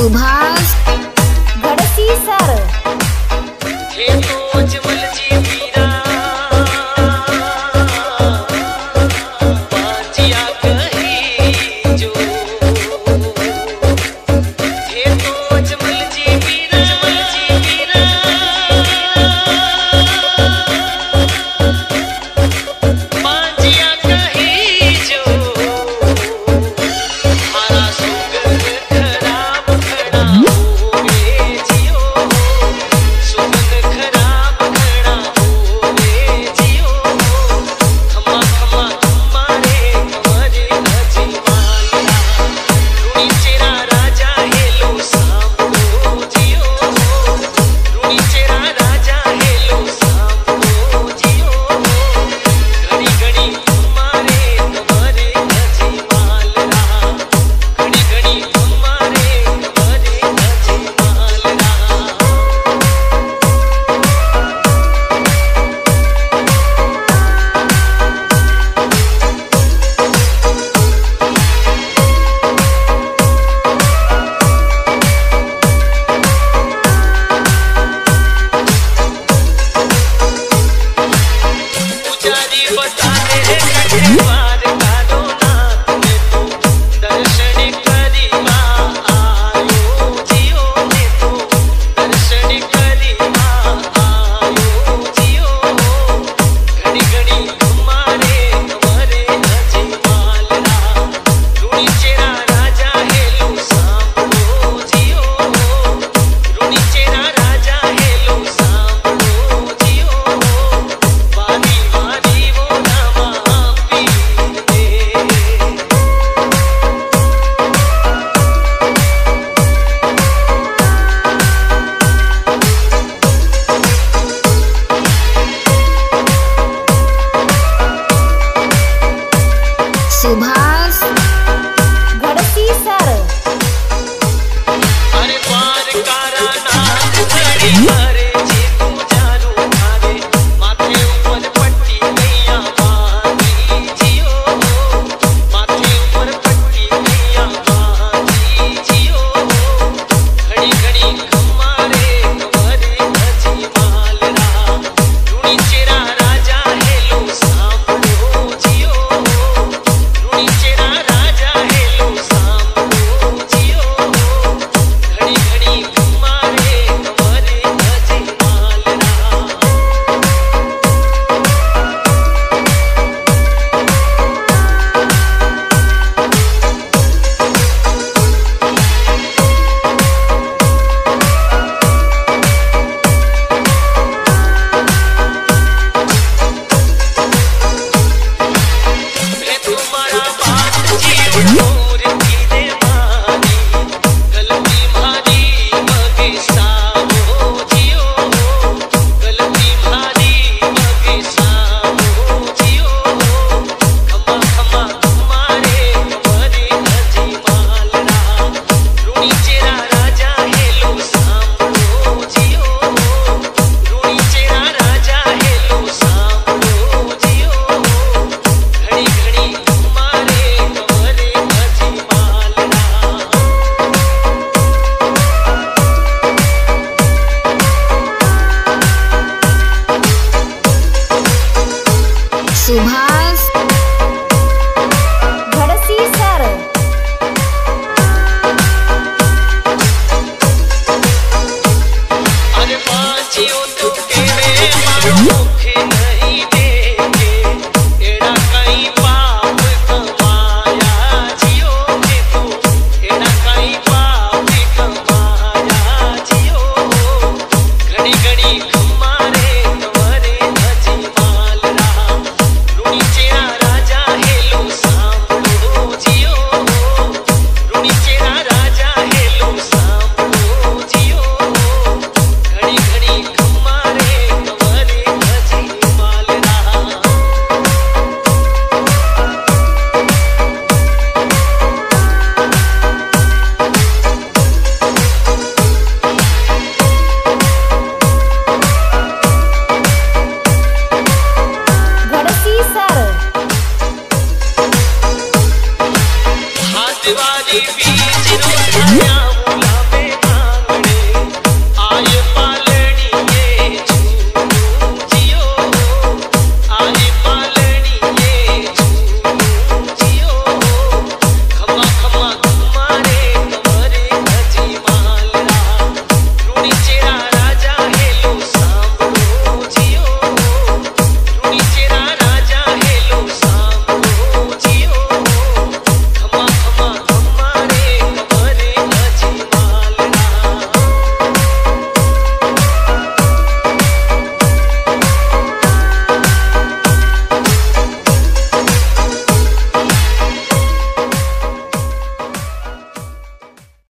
Subhash